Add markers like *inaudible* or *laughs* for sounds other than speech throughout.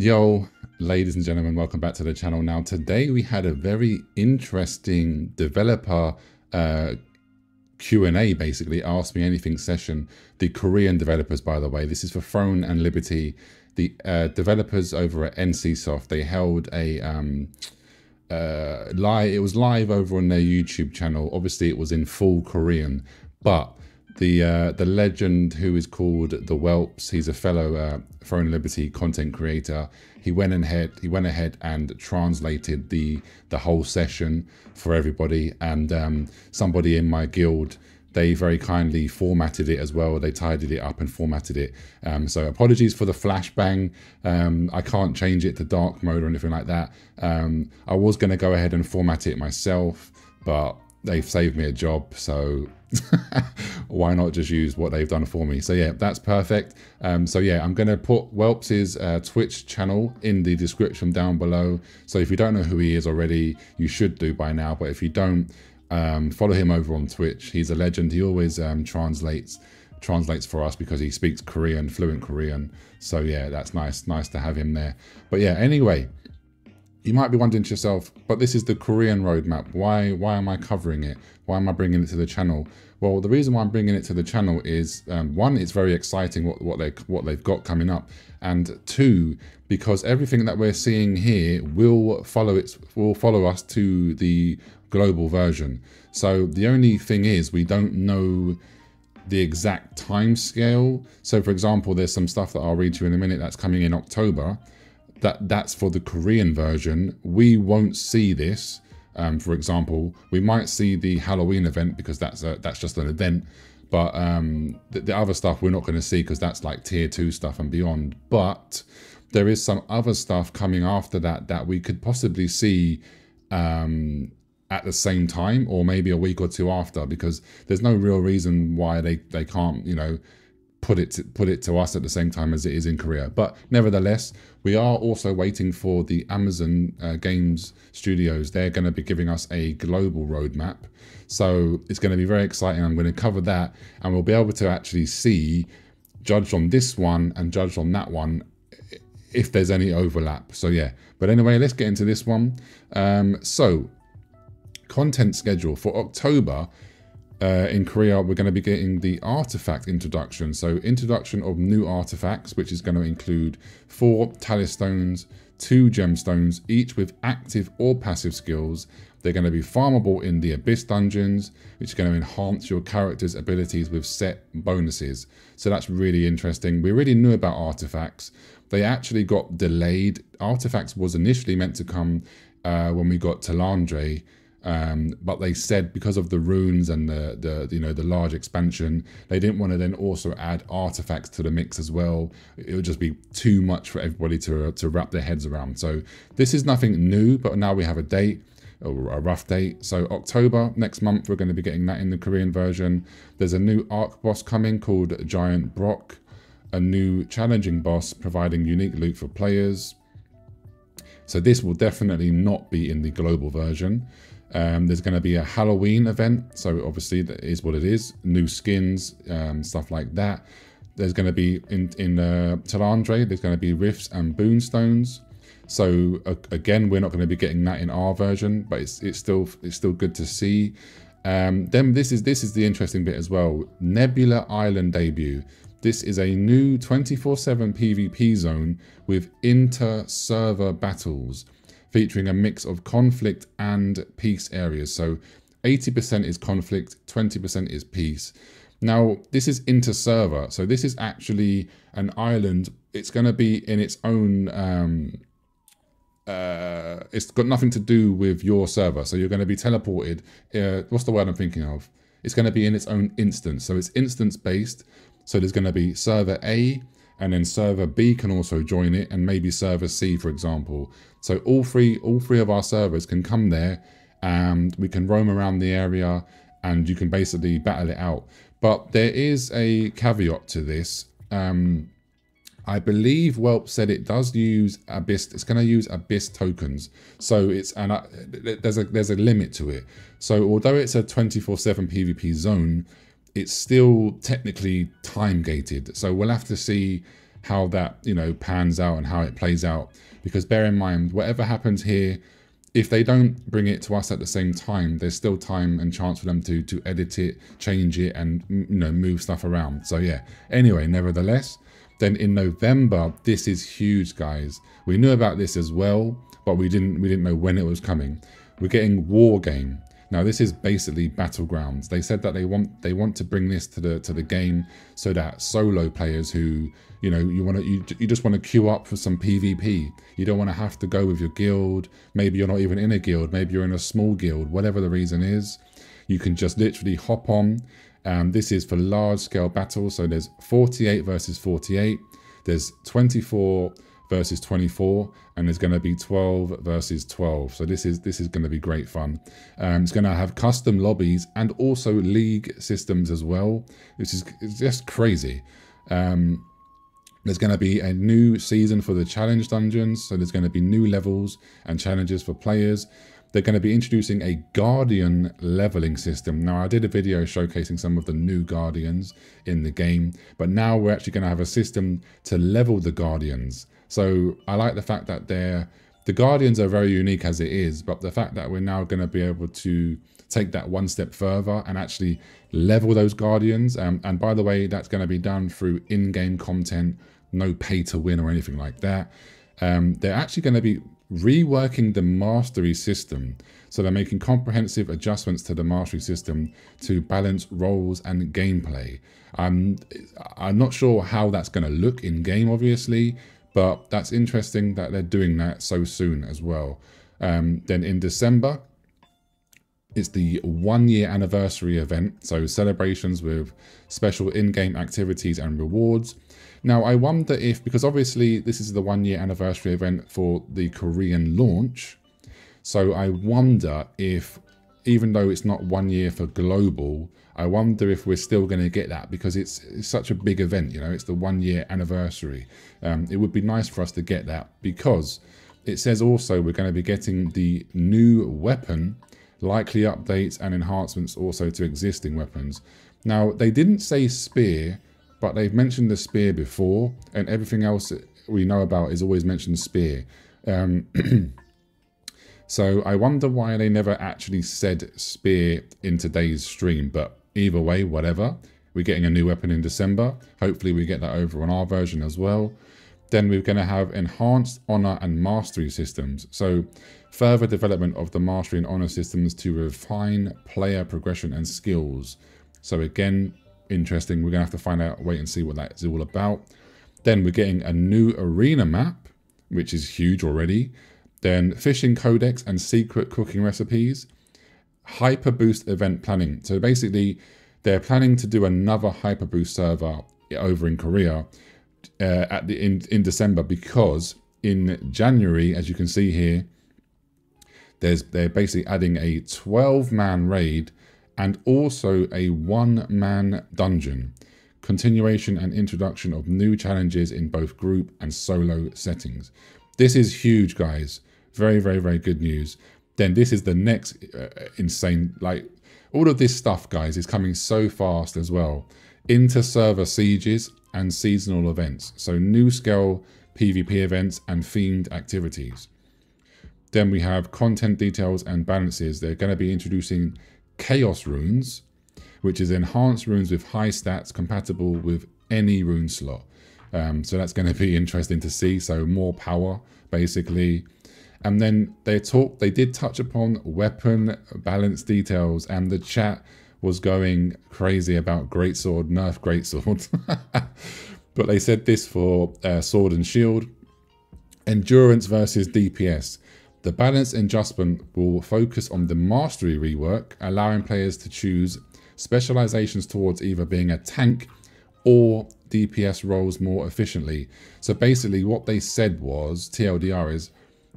Yo, ladies and gentlemen, welcome back to the channel. Now, today we had a very interesting developer uh, Q&A, basically, Ask Me Anything session. The Korean developers, by the way, this is for Throne and Liberty. The uh, developers over at NCSoft, they held a um, uh, live, it was live over on their YouTube channel. Obviously, it was in full Korean, but the uh, the legend who is called the Whelps. He's a fellow uh, Throne Liberty content creator. He went ahead. He went ahead and translated the the whole session for everybody. And um, somebody in my guild, they very kindly formatted it as well. They tidied it up and formatted it. Um, so apologies for the flashbang. Um, I can't change it to dark mode or anything like that. Um, I was going to go ahead and format it myself, but they've saved me a job. So *laughs* why not just use what they've done for me? So yeah, that's perfect. Um, so yeah, I'm going to put Whelps' uh, Twitch channel in the description down below. So if you don't know who he is already, you should do by now. But if you don't, um, follow him over on Twitch. He's a legend. He always um, translates translates for us because he speaks Korean, fluent Korean. So yeah, that's nice. Nice to have him there. But yeah, anyway, you might be wondering to yourself, but this is the Korean roadmap. Why why am I covering it? Why am I bringing it to the channel? Well, the reason why I'm bringing it to the channel is um, one, it's very exciting what what they what they've got coming up, and two, because everything that we're seeing here will follow its will follow us to the global version. So the only thing is we don't know the exact time scale. So for example, there's some stuff that I'll read to you in a minute that's coming in October that that's for the Korean version. We won't see this. Um, for example, we might see the Halloween event because that's a, that's just an event. But um, the, the other stuff we're not going to see because that's like tier two stuff and beyond. But there is some other stuff coming after that that we could possibly see um, at the same time or maybe a week or two after because there's no real reason why they, they can't, you know, put it to, put it to us at the same time as it is in Korea. But nevertheless, we are also waiting for the Amazon uh, Games Studios. They're going to be giving us a global roadmap. So it's going to be very exciting. I'm going to cover that and we'll be able to actually see, judge on this one and judge on that one if there's any overlap. So yeah, but anyway, let's get into this one. Um, so content schedule for October uh, in Korea, we're going to be getting the artifact introduction. So introduction of new artifacts, which is going to include four Talus stones, two gemstones, each with active or passive skills. They're going to be farmable in the Abyss dungeons, which is going to enhance your character's abilities with set bonuses. So that's really interesting. We already knew about artifacts. They actually got delayed. Artifacts was initially meant to come uh, when we got Talandre, um, but they said because of the runes and the, the you know the large expansion, they didn't want to then also add artifacts to the mix as well. It would just be too much for everybody to to wrap their heads around. So this is nothing new, but now we have a date or a rough date. So October next month, we're going to be getting that in the Korean version. There's a new arc boss coming called Giant Brock, a new challenging boss providing unique loot for players. So this will definitely not be in the global version. Um, there's going to be a Halloween event, so obviously that is what it is. New skins, um, stuff like that. There's going to be in in uh, Talandre. There's going to be rifts and boonstones. So uh, again, we're not going to be getting that in our version, but it's it's still it's still good to see. Um, then this is this is the interesting bit as well. Nebula Island debut. This is a new 24/7 PvP zone with inter-server battles featuring a mix of conflict and peace areas. So 80% is conflict, 20% is peace. Now, this is inter-server, so this is actually an island. It's going to be in its own... Um, uh, it's got nothing to do with your server, so you're going to be teleported. Uh, what's the word I'm thinking of? It's going to be in its own instance, so it's instance-based. So there's going to be server A, and then server B can also join it and maybe server C for example. So all three all three of our servers can come there and we can roam around the area and you can basically battle it out. But there is a caveat to this. Um, I believe Whelp said it does use Abyss. It's going to use Abyss tokens, so it's and there's a there's a limit to it. So although it's a 24/7 PvP zone, it's still technically time gated. So we'll have to see how that you know pans out and how it plays out. Because bear in mind, whatever happens here, if they don't bring it to us at the same time, there's still time and chance for them to to edit it, change it, and you know move stuff around. So yeah. Anyway, nevertheless, then in November, this is huge, guys. We knew about this as well, but we didn't we didn't know when it was coming. We're getting War Game. Now this is basically battlegrounds. They said that they want they want to bring this to the to the game so that solo players who you know you want to you, you just want to queue up for some PvP. You don't want to have to go with your guild. Maybe you're not even in a guild. Maybe you're in a small guild. Whatever the reason is, you can just literally hop on. Um, this is for large scale battles. So there's 48 versus 48. There's 24 versus 24 and there's going to be 12 versus 12 so this is this is going to be great fun um, it's going to have custom lobbies and also league systems as well which is just crazy um, there's going to be a new season for the challenge dungeons so there's going to be new levels and challenges for players they're going to be introducing a Guardian leveling system. Now, I did a video showcasing some of the new Guardians in the game, but now we're actually going to have a system to level the Guardians. So I like the fact that they're the Guardians are very unique as it is, but the fact that we're now going to be able to take that one step further and actually level those Guardians. Um, and by the way, that's going to be done through in-game content, no pay to win or anything like that. Um, they're actually going to be reworking the mastery system. So they're making comprehensive adjustments to the mastery system to balance roles and gameplay. I'm, I'm not sure how that's going to look in game, obviously, but that's interesting that they're doing that so soon as well. Um, then in December, it's the one year anniversary event, so celebrations with special in game activities and rewards. Now, I wonder if, because obviously this is the one year anniversary event for the Korean launch, so I wonder if, even though it's not one year for global, I wonder if we're still going to get that because it's, it's, such a big event, you know, it's the one year anniversary. Um, it would be nice for us to get that because it says also we're going to be getting the new weapon, likely updates and enhancements also to existing weapons. Now, they didn't say spear, but they've mentioned the spear before, and everything else we know about is always mentioned spear. Um, *clears throat* so I wonder why they never actually said spear in today's stream, but Either way, whatever. We're getting a new weapon in December. Hopefully we get that over on our version as well. Then we're going to have enhanced honor and mastery systems. So further development of the mastery and honor systems to refine player progression and skills. So again, interesting. We're going to have to find out, wait and see what that is all about. Then we're getting a new arena map, which is huge already. Then fishing codex and secret cooking recipes. Hyper Boost event planning. So basically, they're planning to do another Hyper Boost server over in Korea uh, at the in, in December because in January, as you can see here, there's they're basically adding a 12 man raid and also a one man dungeon. Continuation and introduction of new challenges in both group and solo settings. This is huge, guys. Very, very, very good news then this is the next uh, insane, like all of this stuff, guys, is coming so fast as well. Inter server sieges and seasonal events. So new scale PvP events and themed activities. Then we have content details and balances. They're going to be introducing Chaos Runes, which is enhanced runes with high stats compatible with any rune slot. Um, so that's going to be *laughs* interesting to see. So more power, basically. And then they talked, they did touch upon weapon balance details, and the chat was going crazy about Greatsword, Nerf Greatsword. *laughs* but they said this for uh, Sword and Shield. Endurance versus DPS. The balance adjustment will focus on the mastery rework, allowing players to choose specializations towards either being a tank or DPS roles more efficiently. So basically what they said was, TLDR is,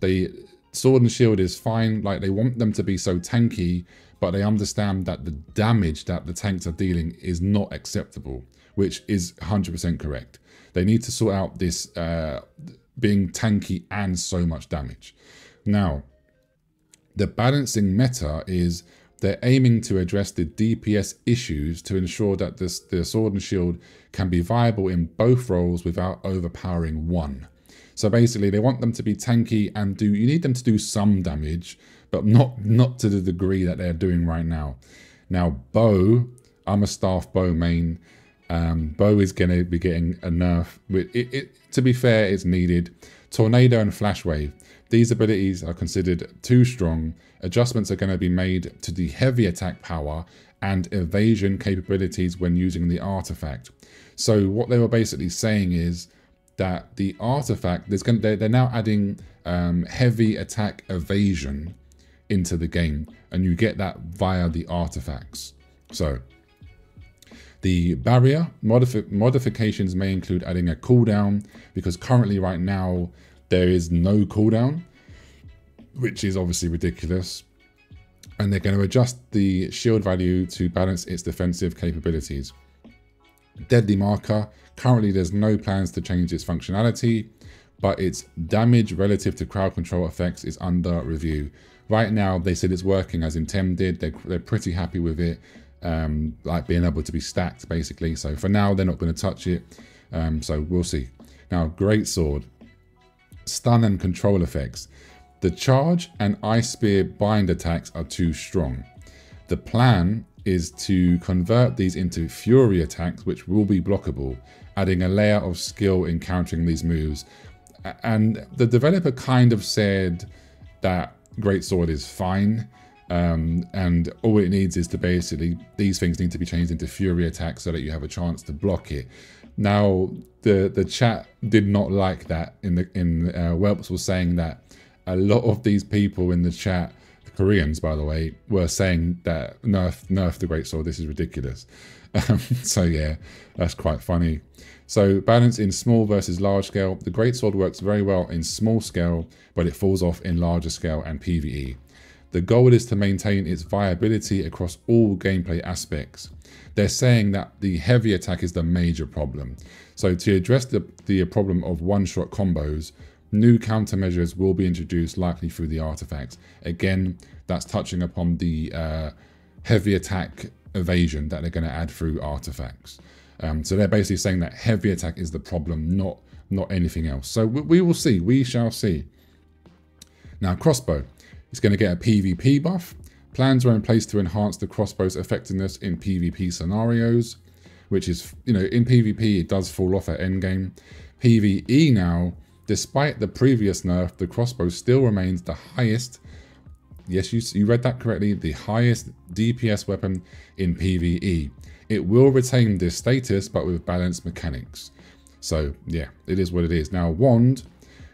they Sword and Shield is fine. Like they want them to be so tanky, but they understand that the damage that the tanks are dealing is not acceptable, which is 100% correct. They need to sort out this uh, being tanky and so much damage. Now, the balancing meta is they're aiming to address the DPS issues to ensure that this, the sword and shield can be viable in both roles without overpowering one. So basically, they want them to be tanky and do. You need them to do some damage, but not not to the degree that they're doing right now. Now, bow. I'm a staff bow main. Um, bow is going to be getting a nerf. It, it, it, to be fair, it's needed. Tornado and Flash Wave. These abilities are considered too strong. Adjustments are going to be made to the heavy attack power and evasion capabilities when using the artifact. So what they were basically saying is that the artifact, there's going they're, now adding um, heavy attack evasion into the game and you get that via the artifacts. So the barrier modifi modifications may include adding a cooldown because currently right now there is no cooldown, which is obviously ridiculous. And they're going to adjust the shield value to balance its defensive capabilities. Deadly marker, currently there's no plans to change its functionality, but its damage relative to crowd control effects is under review. Right now, they said it's working as intended. They're, they're pretty happy with it um, like being able to be stacked basically. So for now, they're not going to touch it. Um, so we'll see. Now, great sword, stun and control effects. The charge and ice spear bind attacks are too strong. The plan is to convert these into fury attacks, which will be blockable, adding a layer of skill in countering these moves. And the developer kind of said that Great Sword is fine. Um, and all it needs is to basically, these things need to be changed into Fury attacks so that you have a chance to block it. Now, the the chat did not like that. In the in uh, Whelps was saying that a lot of these people in the chat, Koreans by the way, were saying that nerf nerf the Great Sword. This is ridiculous. *laughs* Um, so yeah, that's quite funny. So balance in small versus large scale. The Great Sword works very well in small scale, but it falls off in larger scale and PvE. The goal is to maintain its viability across all gameplay aspects. They're saying that the heavy attack is the major problem. So to address the, the problem of one-shot combos, new countermeasures will be introduced likely through the artifacts. Again, that's touching upon the uh, heavy attack evasion that they're going to add through artifacts. Um, so they're basically saying that heavy attack is the problem, not not anything else. So we, we will see. We shall see. Now, crossbow. It's going to get a PvP buff. Plans are in place to enhance the crossbow's effectiveness in PvP scenarios, which is, you know, in PvP it does fall off at endgame. PvE now, despite the previous nerf, the crossbow still remains the highest, yes, you, you read that correctly, the highest DPS weapon in PvE. It will retain this status, but with balanced mechanics. So yeah, it is what it is. Now, Wand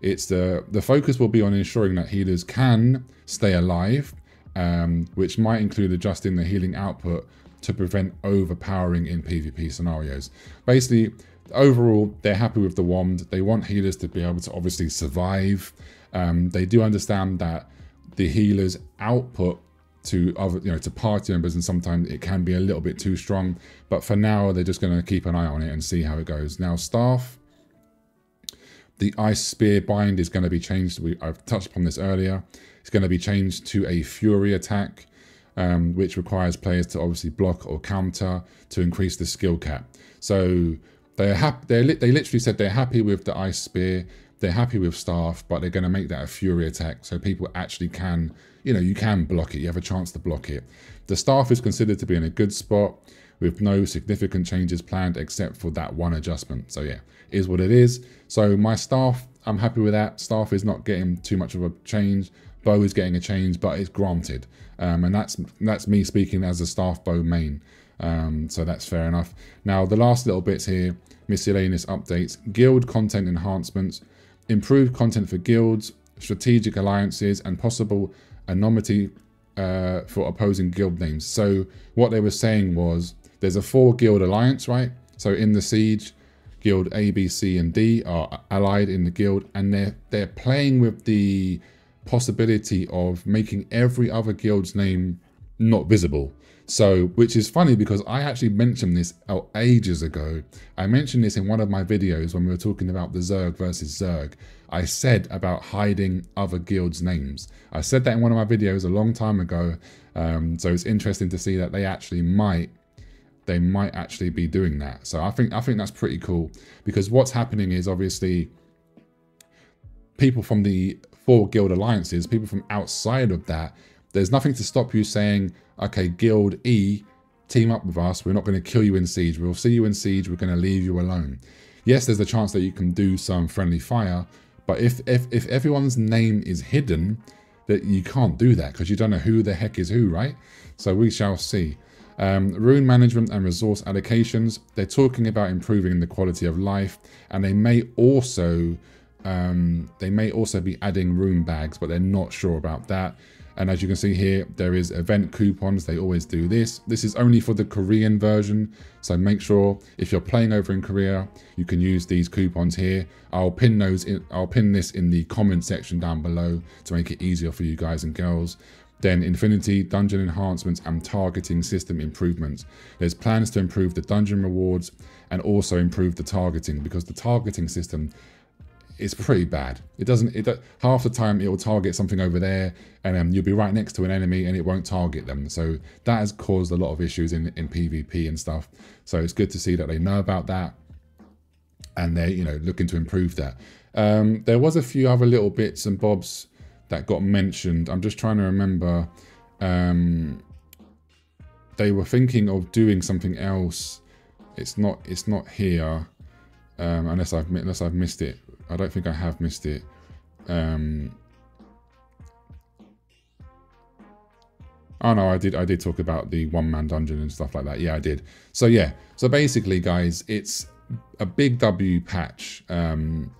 it's the the focus will be on ensuring that healers can stay alive, um, which might include adjusting the healing output to prevent overpowering in PvP scenarios. Basically, overall, they're happy with the wand. They want healers to be able to obviously survive. Um, they do understand that the healer's output to other, you know, to party members, and sometimes it can be a little bit too strong. But for now, they're just going to keep an eye on it and see how it goes. Now, staff the Ice Spear bind is going to be changed. We, I've touched upon this earlier. It's going to be changed to a Fury attack, um, which requires players to obviously block or counter to increase the skill cap. So they're happy. They they literally said they're happy with the Ice Spear. They're happy with staff, but they're going to make that a Fury attack, so people actually can, you know, you can block it. You have a chance to block it. The staff is considered to be in a good spot with no significant changes planned except for that one adjustment. So yeah, is what it is. So my staff, I'm happy with that. Staff is not getting too much of a change. Bow is getting a change, but it's granted. Um, and that's that's me speaking as a staff bow main. Um, so that's fair enough. Now the last little bits here, miscellaneous updates, guild content enhancements, improved content for guilds, strategic alliances, and possible anonymity uh, for opposing guild names. So what they were saying was there's a four guild alliance, right? So in the siege, guild A, B, C, and D are allied in the guild, and they're they're playing with the possibility of making every other guild's name not visible. So, which is funny because I actually mentioned this ages ago. I mentioned this in one of my videos when we were talking about the Zerg versus Zerg. I said about hiding other guilds' names. I said that in one of my videos a long time ago. Um, so it's interesting to see that they actually might they might actually be doing that. So I think I think that's pretty cool because what's happening is obviously people from the four guild alliances, people from outside of that, there's nothing to stop you saying, okay, guild E, team up with us. We're not going to kill you in siege. We'll see you in siege. We're going to leave you alone. Yes, there's a chance that you can do some friendly fire, but if if if everyone's name is hidden, that you can't do that because you don't know who the heck is who, right? So we shall see. Um, rune management and resource allocations, they're talking about improving the quality of life and they may also um, they may also be adding rune bags, but they're not sure about that. And as you can see here, there is event coupons. They always do this. This is only for the Korean version. So make sure if you're playing over in Korea, you can use these coupons here. I'll pin those in, I'll pin this in the comment section down below to make it easier for you guys and girls. Then Infinity, dungeon enhancements and targeting system improvements. There's plans to improve the dungeon rewards and also improve the targeting because the targeting system is pretty bad. It doesn't, it half the time it will target something over there and um, you'll be right next to an enemy and it won't target them. So that has caused a lot of issues in, in PvP and stuff. So it's good to see that they know about that and they're, you know, looking to improve that. Um, there was a few other little bits and bobs that got mentioned. I'm just trying to remember. Um, they were thinking of doing something else. It's not. It's not here, um, unless I've unless I've missed it. I don't think I have missed it. Um, oh no, I did. I did talk about the one man dungeon and stuff like that. Yeah, I did. So yeah. So basically, guys, it's a big W patch. Um,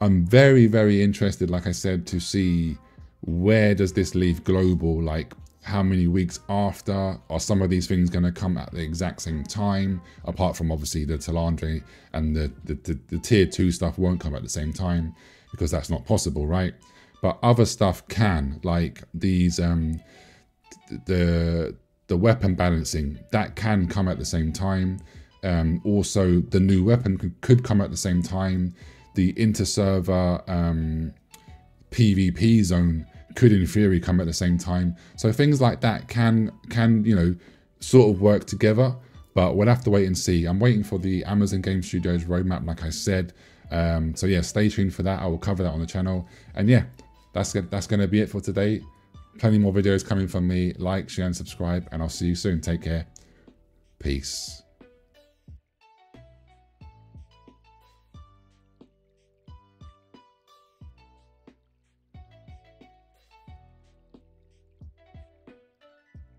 I'm very, very interested, like I said, to see where does this leave global? Like how many weeks after are some of these things going to come at the exact same time? Apart from obviously the Talandre and the, the, the, the tier two stuff won't come at the same time because that's not possible, right? But other stuff can, like these, um, the the weapon balancing that can come at the same time. Um, also, the new weapon could, come at the same time. The inter-server um, PvP zone could in theory come at the same time. So things like that can can you know sort of work together, but we'll have to wait and see. I'm waiting for the Amazon Game Studios roadmap, like I said. Um, so yeah, stay tuned for that. I will cover that on the channel. And yeah, that's that's going to be it for today. Plenty more videos coming from me. Like, share, and subscribe, and I'll see you soon. Take care. Peace.